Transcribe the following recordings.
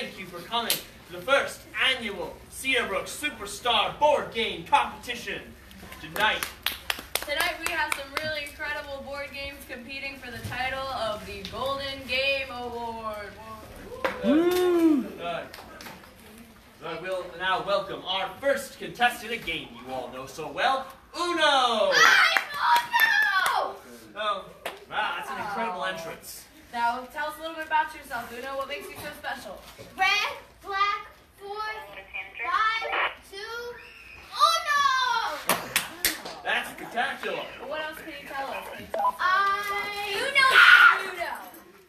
thank you for coming to the first annual Cedarbrook Superstar Board Game Competition. Tonight, Tonight we have some really incredible board games competing for the title of the Golden Game Award. uh, I will now welcome our first contestant, a game you all know so well, Uno! Oh, wow, that's an incredible entrance. Now tell us a little bit about yourself, Uno. What makes you so special? Red, black, four, five, two, oh no! That's spectacular. What else can you tell us? Can you tell us? I. You know. Ah! Uno.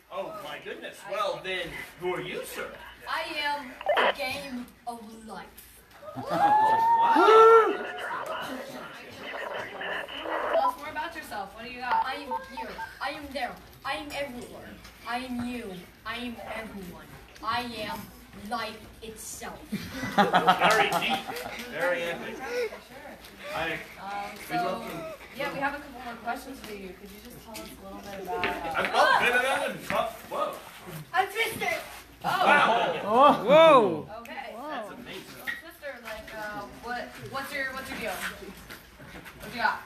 Oh my goodness. Well then, who are you, sir? I am game of life. What do you got? I am here. I am there. I am everywhere. I am you. I am everyone. I am life itself. Very deep. Very epic. I, Um, we'd love so, to. yeah, we have a couple more questions for you. Could you just tell us a little bit about? Uh, I'm, oh, no. Oh, whoa. I'm Twister. oh, Wow. Whoa! okay. That's amazing. Sister, like, uh, what, what's your, what's your deal? What you got?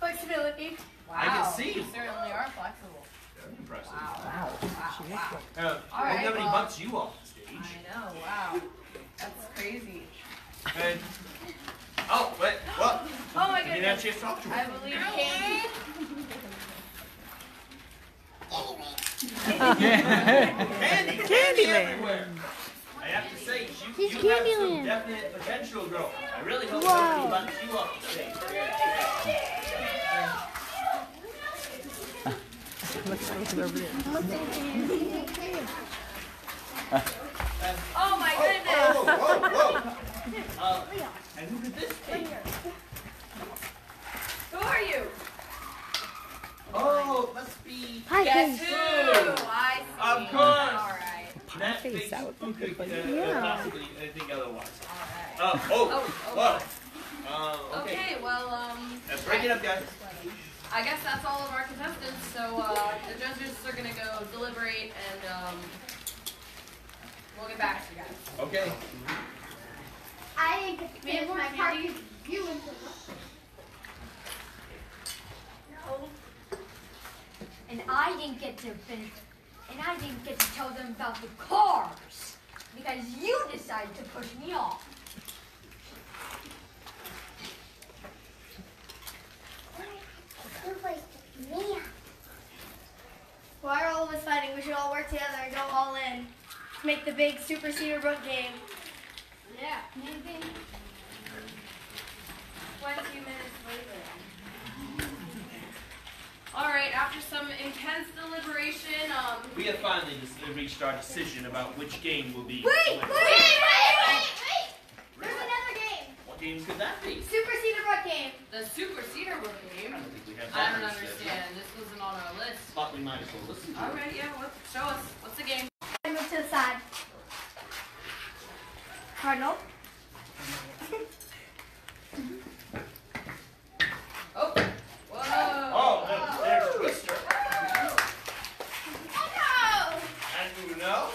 Flexibility. Wow. I can see. You certainly are flexible. Very impressive. Wow. Wow. Wow. wow. Uh, All look right, how many well- bucks you off the stage. I know. Wow. That's crazy. And, oh, wait, what? Oh my You didn't have a goodness. chance to talk to I her. believe Candy. Candy, candy everywhere. I have to say, you, She's you have some definite potential, girl. I really hope Wow. nobody lets you off the stage. Let's look it over there. Oh my Oh, goodness. whoa, whoa. Uh, and who could this be? Who are you? Oh, must be Hi, Guess who? I see. Of course. All right. That face, face. that would Who be could uh, Yeah. possibly think otherwise? All right. Uh, oh, Oh, whoa. oh. Uh, okay. Okay. Well, um. Uh, break it up, guys. I guess that's all of our contestants. So uh, the judges are gonna go deliberate, and um, we'll get back to you guys. Okay. I didn't get to finish my part. candy? You went to No. And I didn't get to finish. And I didn't get to tell them about the cars. Because you decided to push me off. Why are all of us fighting? We should all work together and go all in. Make the big Super Cedarbrook game. Yeah, maybe. 20 minutes later. All right. After some intense deliberation, um, We have finally just reached our decision about which game will be. Wait, selected. wait, wait, wait, wait! There's another game. What games could that be? Super Cedarbrook game. the Super Cedarbrook game. I don't think we have I don't on the understand. This wasn't on our list. But we might as well listen to All it. right. Yeah. What? Show us. What's the game? I move to the side. Cardinal. Oh. Whoa. Oh, no, there's Twister. Oh no! And Uno. and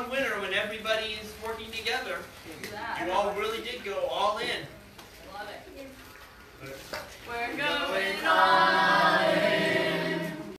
one winner when everybody is working together. You all really did go all in. Love it. We're going on.